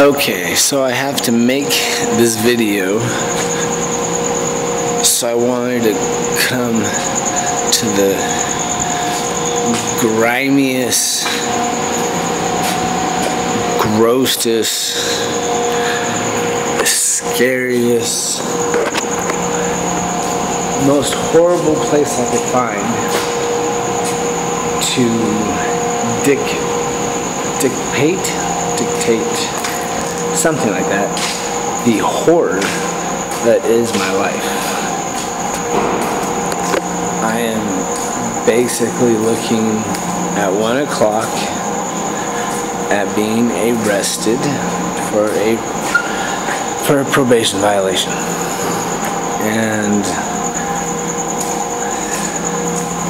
Okay, so I have to make this video. So I wanted to come to the grimiest, grossest, scariest, most horrible place I could find to dic dictate dictate something like that the horror that is my life. I am basically looking at one o'clock at being arrested for a for a probation violation. And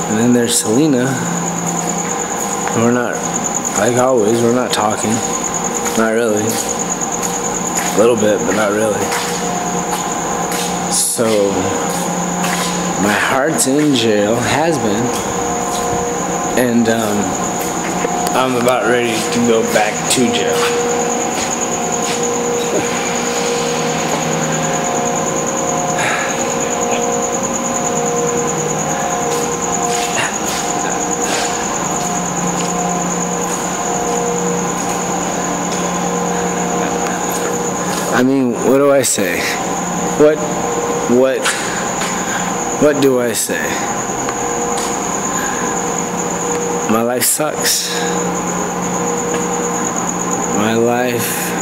and then there's Selena. We're not like always we're not talking. Not really a little bit but not really. So my heart's in jail has been. And um, I'm about ready to go back to jail I mean, what do I say? What, what, what do I say? My life sucks. My life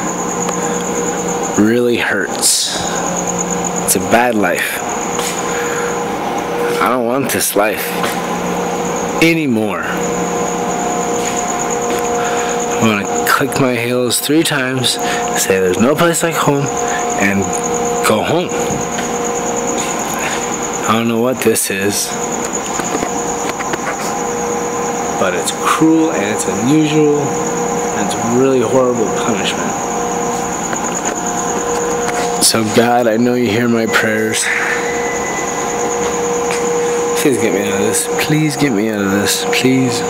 really hurts. It's a bad life. I don't want this life anymore. Click my heels three times, say there's no place like home, and go home. I don't know what this is, but it's cruel and it's unusual and it's really horrible punishment. So God, I know you hear my prayers. Please get me out of this. Please get me out of this. Please.